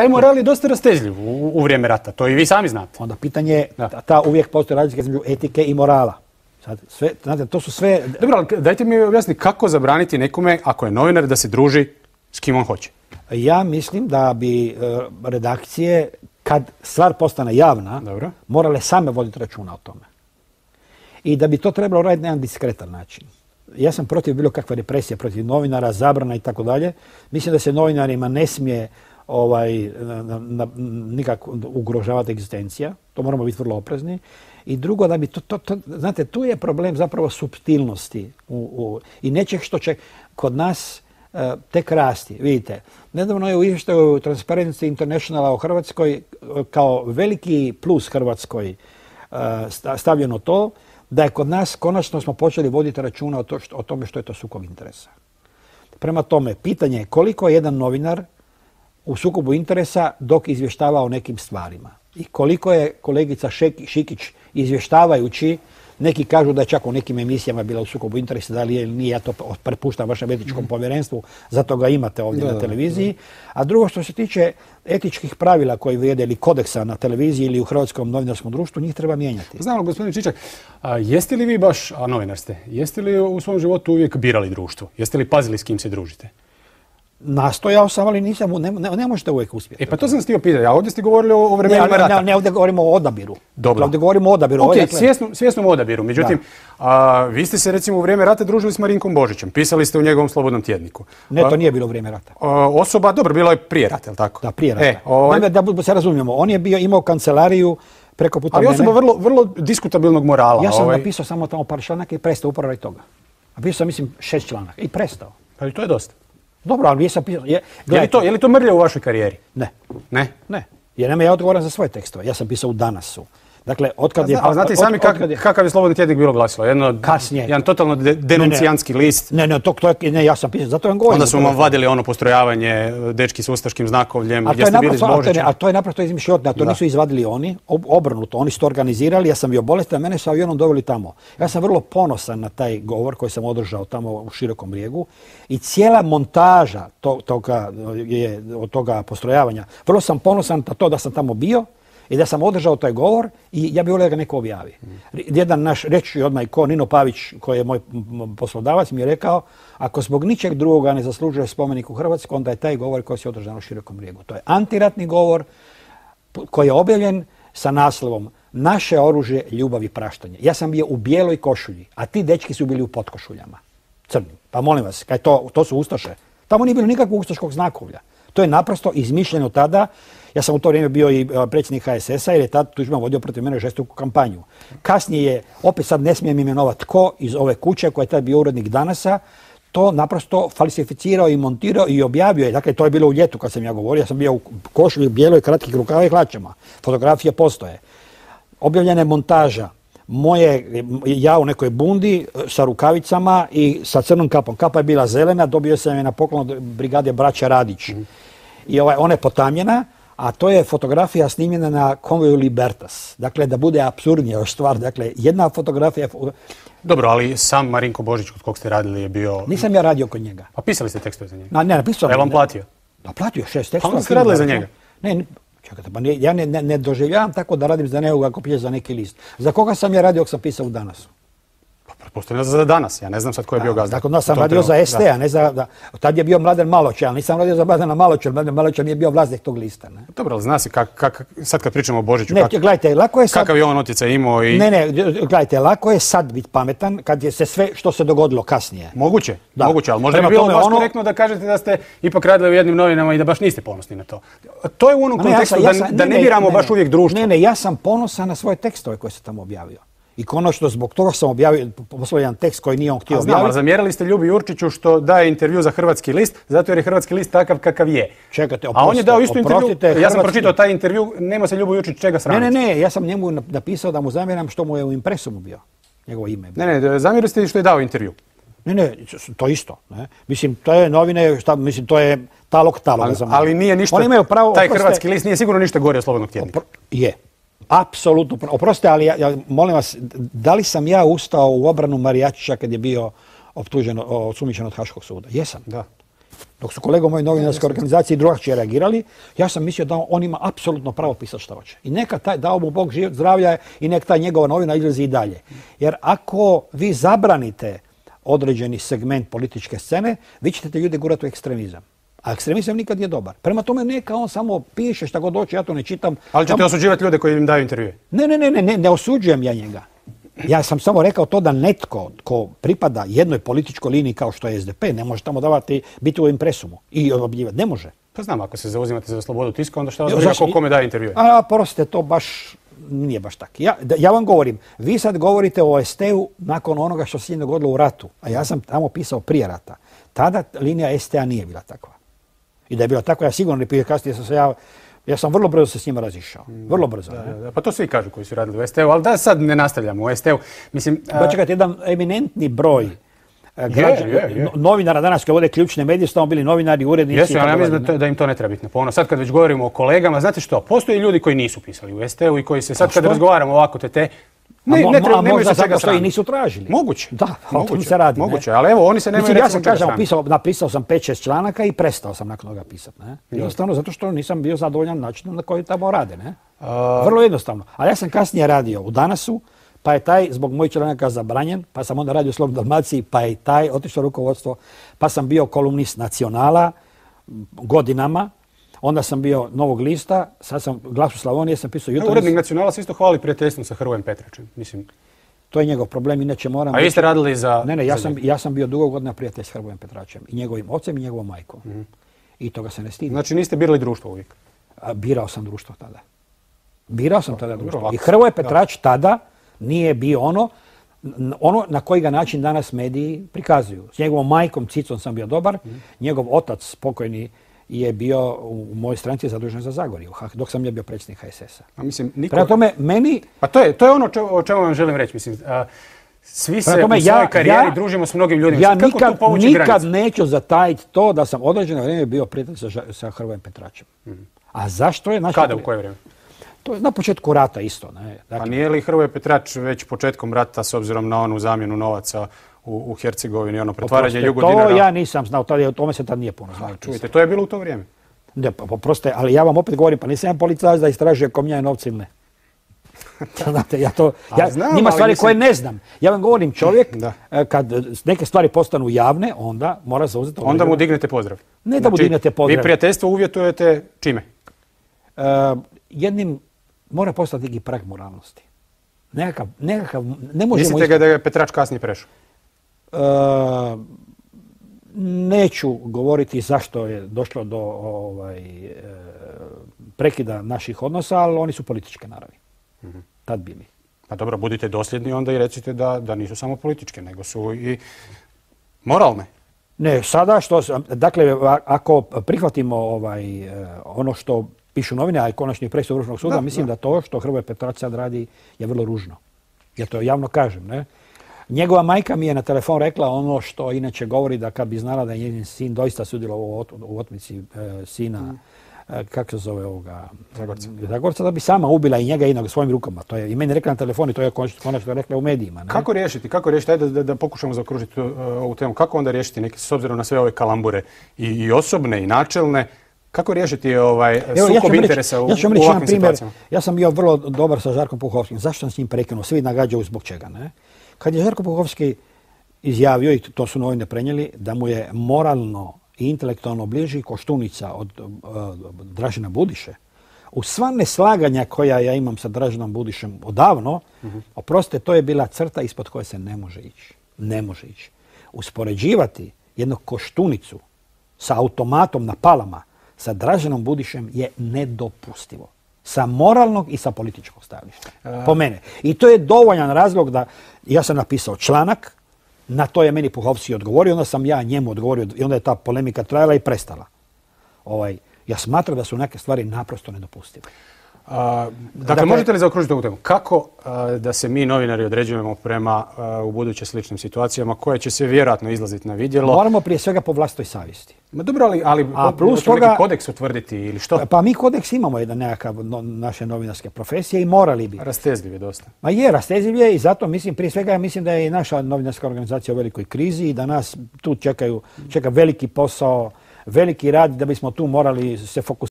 taj moral je dosta rastezljiv u, u vrijeme rata, to i vi sami znate. Onda pitanje je, ta, ta uvijek postoji razlika između etike i morala. Sad, sve, znate, to su sve... Dobro, ali dajte mi objasniti kako zabraniti nekome, ako je novinar, da se druži s kim on hoće. Ja mislim da bi e, redakcije, kad stvar postane javna, Dobro. morale same voditi računa o tome. I da bi to trebalo raditi na jedan diskretan način. Ja sam protiv bilo kakve represije, protiv novinara, zabrana i tako dalje. Mislim da se novinarima ne smije ovaj, na, na- nikako ugrožavati egzistencija. To moramo biti vrlo oprezni. I drugo, da bi to, to, znate, tu je problem zapravo subtilnosti u, u, i nečeg što će kod nas e, tek rasti. Vidite, nedavno je u izvještaju Transparency Internationala u Hrvatskoj e, kao veliki plus Hrvatskoj e, sta- stavljeno to da je kod nas konačno smo počeli voditi računa o, to o tome što je to sukob interesa. Prema tome, pitanje je koliko je jedan novinar u sukobu interesa dok izvještava o nekim stvarima. I koliko je kolegica Šikić izvještavajući, neki kažu da je čak u nekim emisijama bila u sukobu interesa, da li je ili nije, ja to prepuštam vašem etičkom povjerenstvu, zato ga imate ovdje na televiziji. A drugo što se tiče etičkih pravila koji vrijede ili kodeksa na televiziji ili u Hrvatskom novinarskom društvu, njih treba mijenjati. Znam li, gospodine Čičak, a jeste li vi baš, a novinar ste, jeste li u svom životu uvijek birali društvo? Jeste li pazili s kim se družite? Nastojao sam, ali nisam, ne, ne, ne možete uvijek uspjeti. E pa to sam htio pitati, a ovdje ste govorili o, o Ne, vremenima ne, rata. ne, ne, ovdje govorimo o odabiru. Dobro. Ovdje govorimo o odabiru. Ok, svjesnom, svjesnom odabiru. Međutim, a, vi ste se recimo u vrijeme rata družili s Marinkom Božićem. Pisali ste u njegovom slobodnom tjedniku. Ne, to nije bilo vrijeme rata. a, osoba, dobro, bilo je prije rata, je li tako? Da, prije rata. E, ovaj, Naime, da se razumijemo, on je bio imao kancelariju preko puta ali mene. osoba vrlo, vrlo diskutabilnog morala. Ja sam ovaj. napisao samo tamo par članaka i prestao upravo toga. Napisao sam, mislim, šest članaka i prestao. Pa i to je dosta. Dobro, ali nisam pisao... Je, Je li, to, je li to mrlje u vašoj karijeri? Ne, Ne? ne. Jer nema ja odgovoran za svoje tekstove. Ja sam pisao u Danasu. Dakle, otkad je... Ali znate i sami kak- je- kakav je slobodni tjednik bilo glasilo? Jedno, Kasnije. Jedan totalno de- denuncijanski list. Ne, ne, to, to je, ne, ja sam pisao, zato vam govorim. Onda su vam vadili ono postrojavanje e, dečki s ustaškim znakovljem, gdje je ste bili naprosto, a, to je, naprosto izmišljotina, to Da. nisu izvadili oni, ob- obrnuto, oni su to organizirali, ja sam bio bolestan, mene su avionom doveli tamo. Ja sam vrlo ponosan na taj govor koji sam održao tamo u Širokom brijegu i cijela montaža to, toga, je, od toga postrojavanja, vrlo sam ponosan na to da sam tamo bio i da sam održao taj govor i ja bih volio da ga neko objavi. Jedan naš, reći odmah i ko, Nino Pavić, koji je moj poslodavac, mi je rekao, ako zbog ničeg drugoga ne zaslužuje spomenik u Hrvatskoj, onda je taj govor koji se održan u Širokom brijegu. To je antiratni govor koji je objavljen sa naslovom Naše oružje, ljubav i praštanje. Ja sam bio u bijeloj košulji, a ti dečki su bili u potkošuljama. Crnim. Pa molim vas, kaj to, to su ustaše. Tamo nije bilo nikakvog ustaškog znakovlja. To je naprosto izmišljeno tada. Ja sam u to vrijeme bio i predsjednik HSS-a jer je tad Tuđman vodio protiv mene žestoku kampanju. Kasnije je, opet sad ne smijem imenovati tko iz ove kuće koji je tad bio urednik Danasa, to naprosto falsificirao i montirao i objavio je. Dakle, to je bilo u ljetu kad sam ja govorio. Ja sam bio u košulji bijeloj, kratkih rukava i hlačama. Fotografije postoje. Objavljena je montaža moje, ja u nekoj bundi e, sa rukavicama i sa crnom kapom. Kapa je bila zelena, dobio sam je na poklon od brigade Braća Radić. I ovaj, ona je potamljena, a to je fotografija snimljena na konvoju Libertas. Dakle, da bude apsurdnija još stvar. Dakle, jedna fotografija, Dobro, ali sam Marinko Božić kod kog ste radili je bio... nisam ja radio kod njega. Pa pisali ste tekstove za njega. Na, ne, napisao je ne- platio? Da, platio šest tekstova. onda ste radili za njega? Ne, čekajte, pa ja ne, ne, ne doživljavam tako da radim za nekoga ako piše za neki list. Za koga sam ja radio ako sam pisao u Danasu? Pa pretpostavljam za danas, ja ne znam sad ko je bio gazda. Dakle, onda sam radio za. ST, a ne za... Da, tad je bio Mladen Maloče, ali nisam radio za Mladena Maloče, Mladen Maloče nije bio vlasnik tog lista. Ne, Dobro, ali zna se kak, kak, sad kad pričamo o Božiću, ne kak- gledajte, lako je sad... kakav je on utjecaj imao i... Ne, ne, gledajte, lako je sad biti pametan kad je se sve što se dogodilo kasnije. Moguće, Da. moguće, ali možda Prema bi bilo baš ono- korektno da kažete da ste ipak radili u jednim novinama i da baš niste ponosni na to. To je u onom ne, ja kontekstu sam- da, ja sam- da ne, biramo baš uvijek društvo. Ne, ne, ja sam ponosan na svoje tekstove koje sam tamo objavio. I konačno zbog toga sam objavio, poslao jedan tekst koji nije on htio A znam, ali objaviti. zamjerali ste Ljubi Jurčiću što daje intervju za Hrvatski list, zato jer je Hrvatski list takav kakav je. Čekajte, A on je oprostite, dao isto intervju, oprostite, ja sam pročitao taj intervju, nema se Ljubo Jurčić čega Ne, sramiti. ne, ne, ja sam njemu nap- napisao da mu zamjeram što mu je u impresumu bio. Njegovo ime. je bilo. Ne, ne, zamjerili ste što je dao intervju. Ne, ne, to isto. Ne? Mislim, to je novine, šta, mislim, to je talog taloga Ali, ali nije ništa, pravo, taj oprostite- Hrvatski list nije sigurno ništa gore od Slobodnog tjednika. Je. Apsolutno. pro- Oprostite, ali ja, ja molim vas, da li sam ja ustao u obranu Marijačića kad je bio optužen, osumnjičen od Haškog suda? Jesam. Da. Dok su kolega u mojoj novinarskoj organizaciji drugačije reagirali, ja sam mislio da on ima apsolutno pravo pisati što hoće. I neka taj, dao mu Bog zdravlja i neka ta njegova novina izlazi i dalje. Jer ako vi zabranite određeni segment političke scene, vi ćete te ljude gurati u ekstremizam. A ekstremizam nikad nije dobar. Prema tome neka on samo piše šta god hoće, ja to ne čitam. Ali ćete osuđivati ljude koji im daju intervjue? Ne, ne, ne, ne, ne osuđujem ja njega. Ja sam samo rekao to da netko ko pripada jednoj političkoj liniji kao što je SDP ne može tamo davati biti u impresumu i objavljivati. Ne može. Pa znam, ako se zauzimate za slobodu tiska, onda šta vas briga kome daje intervjue? A, prostite, to baš nije baš tako. Ja, ja vam govorim, vi sad govorite o ST-u nakon onoga što se dogodilo u ratu, a ja sam tamo pisao prije rata. Tada linija STA nije bila takva. I da je bila takva, ja sigurno ne prije kasnije sam se ja ja sam vrlo brzo se s njima razišao. Vrlo brzo. pa to svi kažu koji su radili u STU, ali da sad ne nastavljamo u STU. Mislim, a... čekajte, jedan eminentni broj e, građana, novinara danas koji vode ključne medije su tamo bili novinari, urednici. Jesu, ja mislim da, im to ne treba biti na ponos. Sad kad već govorimo o kolegama, znate što, postoje ljudi koji nisu pisali u STU i koji se sad kad razgovaramo ovako te te, ne, ne treba, možda zato što i nisu tražili. Moguće. Da, moguće, se radi. Moguće, ali evo, oni se nemaju Ja sam kažem, napisao, napisao sam 5-6 članaka i prestao sam nakon toga pisati. Ne? Jednostavno zato što nisam bio zadovoljan načinom na koji tamo rade. Ne? Vrlo jednostavno. Ali ja sam kasnije radio u Danasu, pa je taj zbog mojih članaka zabranjen, pa sam onda radio u Slobodnoj Dalmaciji, pa je taj otišao rukovodstvo, pa sam bio kolumnist nacionala godinama, Onda sam bio Novog lista, sad sam Glasu Slavonije, sam pisao jutro. Urednik nacionala se isto hvali prijateljstvom sa Hrvojem Petračem. Mislim, to je njegov problem, inače moram... A vi ste radili za... Ne, ne, ja, sam, ja sam bio dugo godina prijatelj s Hrvojem Petračem. I njegovim ocem i njegovom majkom. Mhm. I toga se ne stidim. Znači niste birali društvo uvijek? birao sam društvo tada. Birao sam tada društvo. I Hrvoje Petrač tada nije bio ono, ono na koji ga način danas mediji prikazuju. S njegovom majkom Cicom sam bio dobar, mhm. njegov otac, pokojni je bio u mojoj stranci zadužen za Zagorje, dok sam ja bio predsjednik HSS-a. A mislim, niko... Prema tome, meni... Pa to je, to je ono o čemu vam želim reći. Mislim, svi se tome, u svojoj karijeri družimo s mnogim ljudima. Ja Kako nikad, nikad neću zatajiti to da sam određeno vrijeme bio prijatelj sa, sa Hrvojem Petračem. Mhm. A zašto je... Kada, u koje vrijeme? To je na početku rata isto. Ne? Dakle, pa nije li Hrvoje Petrač već početkom rata s obzirom na onu zamjenu novaca u, u Hercegovini, ono pretvaranje Jugodinara. To ja nisam znao, tada, o tome se tad nije puno znao. Čujte, to je bilo u to vrijeme. Ne, pa proste, ali ja vam opet govorim, pa nisam ja policajac da istražuje komnja novci ili ne. Znate, ja to, ja, znam, njima stvari koje ne znam. Ja vam govorim, čovjek, e, kad neke stvari postanu javne, onda mora se uzeti... Onda mu dignete pozdrav. Ne da mu znači, dignete pozdrav. Vi prijateljstvo uvjetujete čime? Uh, jednim, mora postati neki prag moralnosti. Nekakav, nekakav, ne možemo... Mislite ga da je Petrač kasnije prešao? Neću govoriti zašto je došlo do ovaj, e, prekida naših odnosa, ali oni su političke naravi. Mhm. Tad bili. Pa dobro, budite dosljedni onda i recite da, da nisu samo političke, nego su i moralne. Ne, sada što... Dakle, ako prihvatimo ovaj, e, ono što pišu novine, a i konačni predsjednik Vrhovnog suda, mislim da. to što Hrvoje Petrac sad radi je vrlo ružno. Ja to javno kažem, ne? Njegova majka mi je na telefon rekla ono što inače govori da kad bi znala da je njezin sin doista sudjelovao u otmici e, sina, mm. e, kako se zove ovoga, Zagorca. da bi sama ubila i njega i na svojim rukama. To je i meni rekla na telefonu i to je konačno rekla u medijima. Ne? Kako riješiti, kako riješiti, ajde da, da, pokušamo zaokružiti uh, ovu temu, kako onda riješiti neki, s obzirom na sve ove kalambure i, i osobne i načelne, kako riješiti ovaj sukob interesa u, ja ću vam reći primjer. Ja sam bio vrlo dobar sa Žarkom Puhovskim. Zašto sam s njim prekinuo? Svi nagađaju zbog čega. Ne? Kad je Žarko Puhovski izjavio, i to su novine prenijeli, da mu je moralno i intelektualno bliži Koštunica od uh, Dražena Budiše, u sva neslaganja koja ja imam sa Draženom Budišem odavno, uh oprostite, to je bila crta ispod koje se ne može ići. Ne može ići. Uspoređivati jednu Koštunicu sa automatom na palama sa Draženom Budišem je nedopustivo sa moralnog i sa političkog stajališta. Po mene. I to je dovoljan razlog da ja sam napisao članak, na to je meni Puhovski odgovorio, onda sam ja njemu odgovorio i onda je ta polemika trajala i prestala. Ovaj, ja smatram da su neke stvari naprosto nedopustive. Dakle, dakle, možete li zaokružiti ovu temu? Kako da se mi novinari određujemo prema u buduće sličnim situacijama koje će se vjerojatno izlaziti na vidjelo? Moramo prije svega po vlastoj savjesti. Ma dobro, ali, ali A plus toga, neki kodeks utvrditi ili što? Pa mi kodeks imamo jedan nekakav naše novinarske profesije i morali bi. Rastezljiv je dosta. Ma je, rastezljiv je i zato mislim, prije svega mislim da je i naša novinarska organizacija u velikoj krizi i da nas tu čekaju, čeka veliki posao veliki rad da bismo tu morali se fokusirati